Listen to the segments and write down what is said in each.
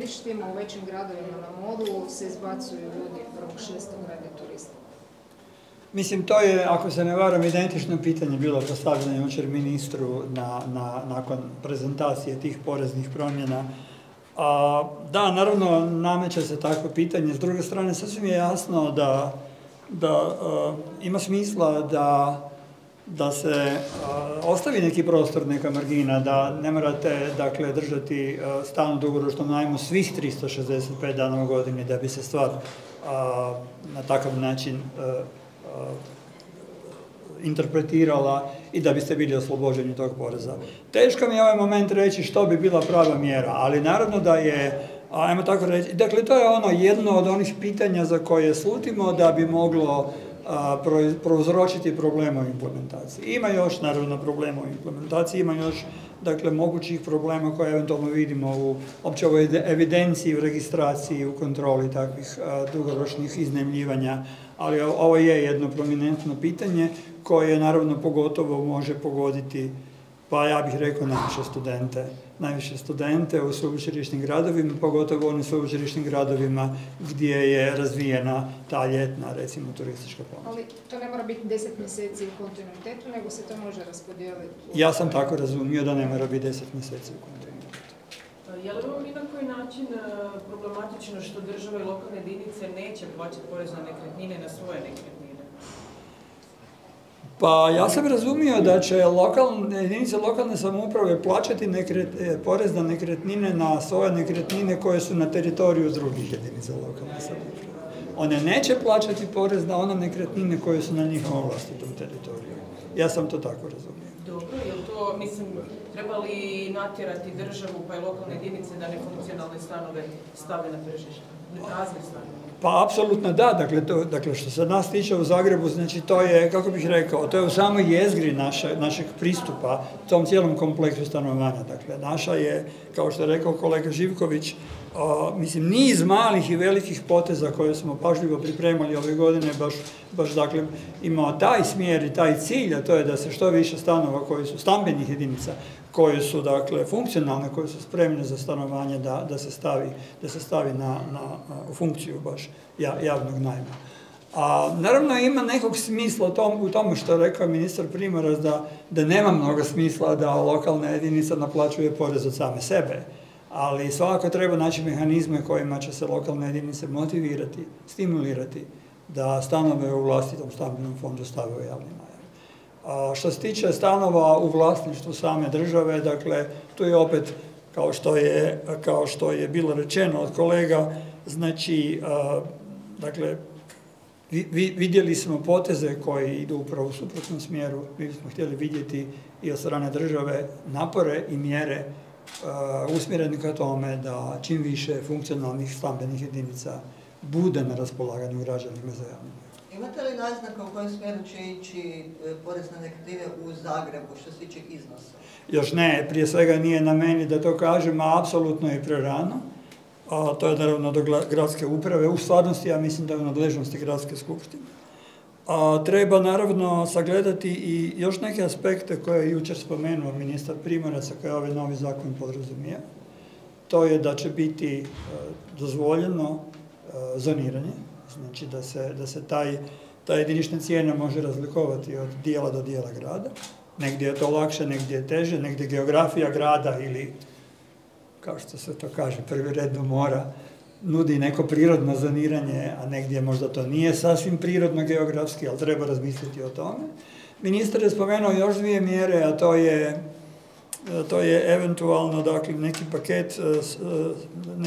središtima, u većim gradovima na moru se izbacuju ljudi prvog šestog radi turista. Mislim, to je, ako se ne varam, identično pitanje bilo postavljeno jučer ministru na, na, nakon prezentacije tih poreznih promjena. Da, naravno, nameće se takvo pitanje. S druge strane, sasvim je jasno da, da ima smisla da da se ostavi neki prostor, neka margina, da ne morate dakle, držati uh, stalno dugoročno najmu svih 365 dana u godini da bi se stvar na takav način interpretirala i da biste bili oslobođeni tog poreza. Teško mi je ovaj moment reći što bi bila prava mjera, ali naravno da je, ajmo tako reći, dakle to je ono jedno od onih pitanja za koje slutimo da bi moglo prouzročiti problema u implementaciji. Ima još naravno problema u implementaciji, ima još dakle mogućih problema koje eventualno vidimo u opće ovoj evidenciji, u registraciji, u kontroli takvih dugoročnih iznajmljivanja, ali ovo je jedno prominentno pitanje koje naravno pogotovo može pogoditi pa ja bih rekao naše studente, najviše studente u sveučilišnim gradovima, pogotovo u onim sveučilišnim gradovima gdje je razvijena ta ljetna, recimo, turistička pomoć. Ali to ne mora biti deset mjeseci u kontinuitetu, nego se to može raspodijeliti? Ja sam tako razumio da ne mora biti deset mjeseci u kontinuitetu. Je li ovo ni na koji način e, problematično što države i lokalne jedinice neće plaćati porez na nekretnine na svoje nekretnine? Pa ja sam razumio da će lokalne, jedinice lokalne samouprave plaćati e, porez na nekretnine na svoje nekretnine koje su na teritoriju drugih jedinica lokalne samouprave. One neće plaćati porez na one nekretnine koje su na njihovom vlastitom teritoriju. Ja sam to tako razumio. Dobro, je to, mislim, treba li natjerati državu pa i lokalne jedinice da nefunkcionalne stanove stave na tržište? Razne stanove? Pa apsolutno da, dakle, to, dakle što se nas tiče u Zagrebu, znači to je, kako bih rekao, to je u samoj jezgri naše, našeg pristupa tom cijelom kompleksu stanovanja. Dakle, naša je, kao što je rekao kolega Živković, mislim, niz malih i velikih poteza koje smo pažljivo pripremali ove godine, baš, baš dakle, imao taj smjer i taj cilj, a to je da se što više stanova koji su stambenih jedinica, koje su dakle funkcionalne, koje su spremne za stanovanje da, da se stavi, da se stavi na, na, u funkciju baš javnog najma. A naravno ima nekog smisla tom, u tome što je rekao ministar Primorac da, da nema mnogo smisla da lokalna jedinica naplaćuje porez od same sebe, ali svakako treba naći mehanizme kojima će se lokalne jedinice motivirati, stimulirati da stanove u vlastitom stambenom fondu stave u javni a što se tiče stanova u vlasništvu same države, dakle, tu je opet, kao što je, kao što je bilo rečeno od kolega, znači, dakle, vidjeli smo poteze koji idu upravo u suprotnom smjeru, mi smo htjeli vidjeti i od strane države napore i mjere usmjereni ka tome da čim više funkcionalnih stambenih jedinica bude na raspolaganju građanima za javnim Imate li naznaka u kojem smjeru će ići e, porez na nekretnine u Zagrebu što se tiče iznosa? Još ne, prije svega nije na meni da to kažem, a apsolutno je prerano. A, to je naravno do gradske uprave. U stvarnosti ja mislim da je u nadležnosti gradske skupštine. A, treba naravno sagledati i još neke aspekte koje je jučer spomenuo ministar Primorac, koje ovaj novi zakon podrazumije. To je da će biti e, dozvoljeno e, zoniranje, Znači da se, da se taj, ta jedinična cijena može razlikovati od dijela do dijela grada. Negdje je to lakše, negdje je teže, negdje geografija grada ili, kao što se to kaže, prvi red mora, nudi neko prirodno zaniranje, a negdje možda to nije sasvim prirodno geografski, ali treba razmisliti o tome. Ministar je spomenuo još dvije mjere, a to je to je eventualno dakle, neki paket, e,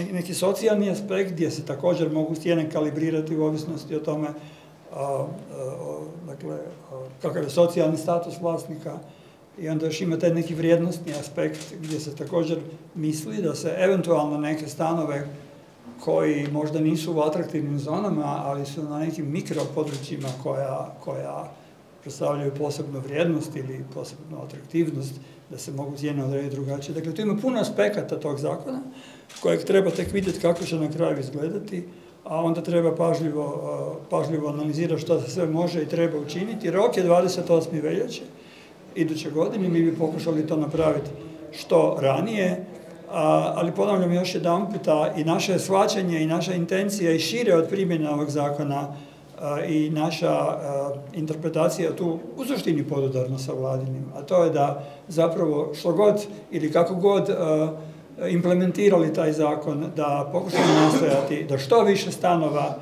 e, neki socijalni aspekt gdje se također mogu cijene kalibrirati u ovisnosti o tome dakle, kakav je socijalni status vlasnika. I onda još ima taj neki vrijednostni aspekt gdje se također misli da se eventualno neke stanove koji možda nisu u atraktivnim zonama, ali su na nekim mikropodručjima koja, koja predstavljaju posebnu vrijednost ili posebnu atraktivnost, da se mogu cijene odrediti drugačije. Dakle, tu ima puno aspekata tog zakona kojeg treba tek vidjeti kako će na kraju izgledati, a onda treba pažljivo, pažljivo analizirati što se sve može i treba učiniti. Rok je 28. veljače iduće godine, mi bi pokušali to napraviti što ranije. A, ali ponavljam još jedan puta i naše shvaćanje i naša intencija i šire od primjene ovog zakona i naša a, interpretacija tu u suštini podudarno sa vladinim, a to je da zapravo što god ili kako god a, implementirali taj zakon, da pokušamo nastojati da što više stanova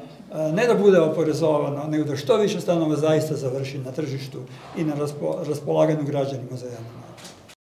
ne da bude oporezovano, nego da što više stanova zaista završi na tržištu i na raspolaganju građanima za javno